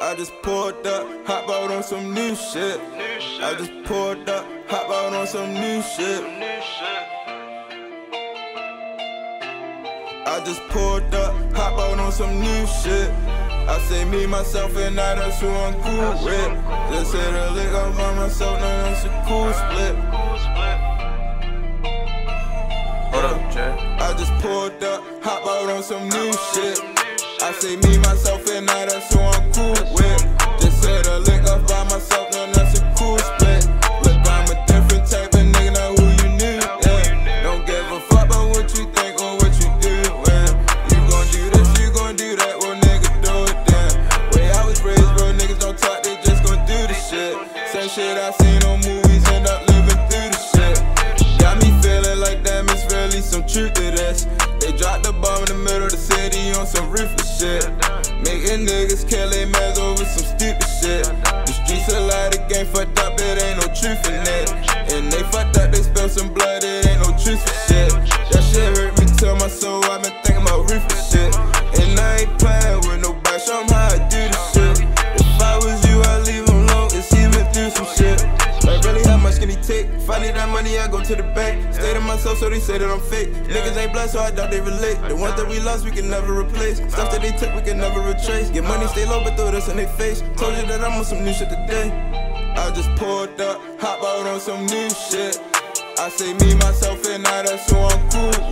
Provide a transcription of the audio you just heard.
I just poured up, hop out on some new shit. I just poured up, hop out on some new shit. I just poured up, hop out on some new shit. I say me, myself, and I, that's who I'm cool with. Just hit a lick off by myself, now that's a cool split. Hold up, Jay. I just poured up, hop out on some new shit. I say me, myself, and I, that's Same shit I seen on movies, end up living through the shit. Got me feeling like damn, it's really some truth to this. They dropped the bomb in the middle of the city on some ruthless shit. Making niggas kill their mans over some stupid shit. The streets a lot of game fucked up, it ain't no truth in it. And they fucked up, they spilled some blood, it ain't no truth for shit. That shit hurt me to my soul, i been thinking about ruthless shit. And I ain't playing with nobody, show 'em how really, how much can he take? If I need that money, I go to the bank. Stay to myself, so they say that I'm fake. Niggas ain't blessed, so I doubt they relate. The ones that we lost, we can never replace. Stuff that they took, we can never retrace. Get money, stay low, but throw this in their face. Told you that I'm on some new shit today. I just poured up, hop out on some new shit. I say me, myself, and I, that's who I'm cool